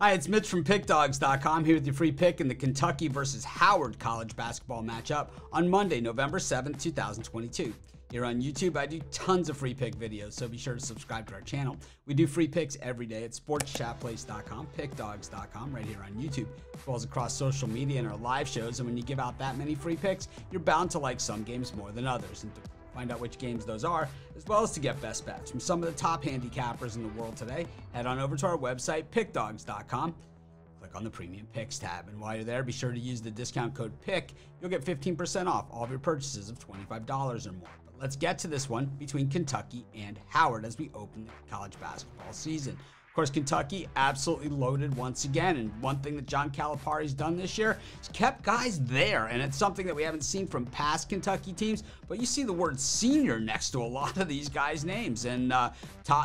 Hi, it's Mitch from PickDawgz.com here with your free pick in the Kentucky versus Howard college basketball matchup on Monday, November 7th, 2022. Here on YouTube, I do tons of free pick videos, so be sure to subscribe to our channel. We do free picks every day at sportschatplace.com, pickdawgz.com, right here on YouTube, as well as across social media and our live shows. And when you give out that many free picks, you're bound to like some games more than others. Find out which games those are, as well as to get best bets from some of the top handicappers in the world today, head on over to our website, pickdawgz.com. Click on the Premium Picks tab. And while you're there, be sure to use the discount code PICK. You'll get 15% off all of your purchases of $25 or more. But let's get to this one between Kentucky and Howard as we open the college basketball season course, Kentucky absolutely loaded once again. And one thing that John Calipari's done this year is kept guys there. And it's something that we haven't seen from past Kentucky teams. But you see the word senior next to a lot of these guys' names. And, uh,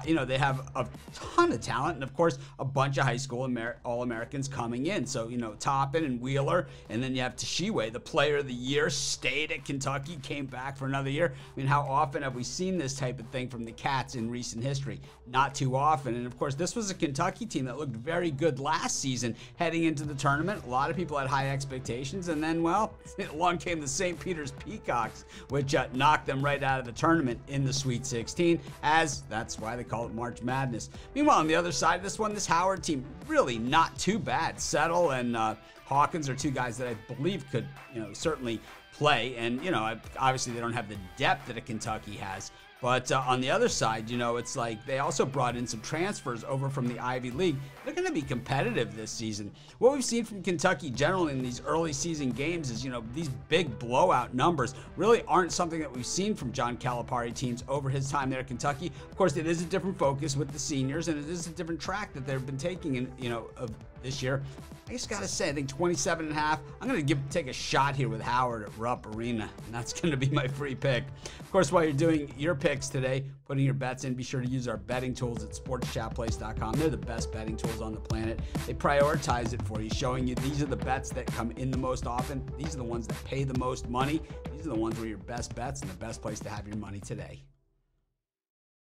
you know, they have a ton of talent. And, of course, a bunch of high school Amer All-Americans coming in. So, you know, Toppin and Wheeler. And then you have Tshiebwe, the player of the year, stayed at Kentucky, came back for another year. I mean, how often have we seen this type of thing from the Cats in recent history? Not too often. And, of course, this was was a Kentucky team that looked very good last season heading into the tournament. A lot of people had high expectations, and then, well, along came the St. Peter's Peacocks, which uh, knocked them right out of the tournament in the Sweet 16, as that's why they call it March Madness. Meanwhile, on the other side of this one, this Howard team really not too bad. Settle and uh, Hawkins are two guys that I believe could, you know, certainly play. And, you know, obviously they don't have the depth that a Kentucky has. But uh, on the other side, you know, it's like they also brought in some transfers over from the Ivy League. They're going to be competitive this season. What we've seen from Kentucky generally in these early season games is, you know, these big blowout numbers really aren't something that we've seen from John Calipari teams over his time there at Kentucky. Of course, it is a different focus with the seniors, and it is a different track that they've been taking in, you know, of this year. I just gotta say, I think 27 and a half. I'm gonna give take a shot here with Howard at Rupp Arena, and that's gonna be my free pick. Of course, while you're doing your picks today, putting your bets in, be sure to use our betting tools at sportschatplace.com. They're the best betting tools on the planet. They prioritize it for you, showing you these are the bets that come in the most often. These are the ones that pay the most money. These are the ones where your best bets and the best place to have your money today.